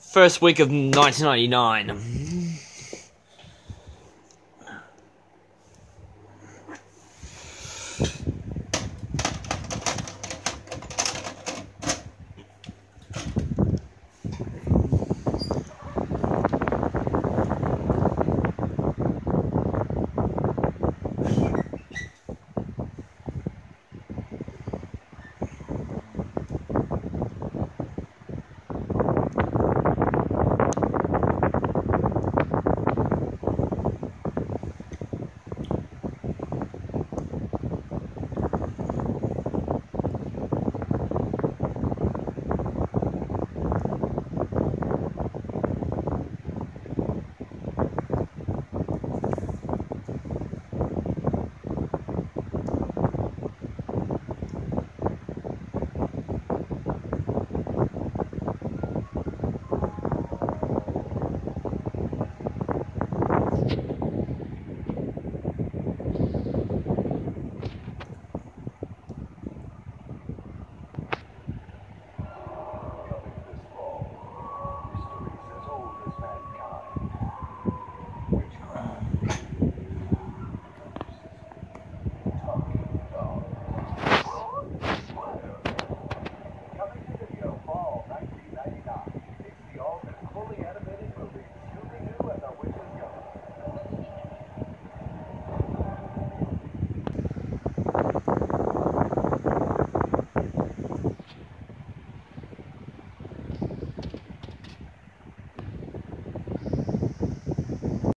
First week of 1999.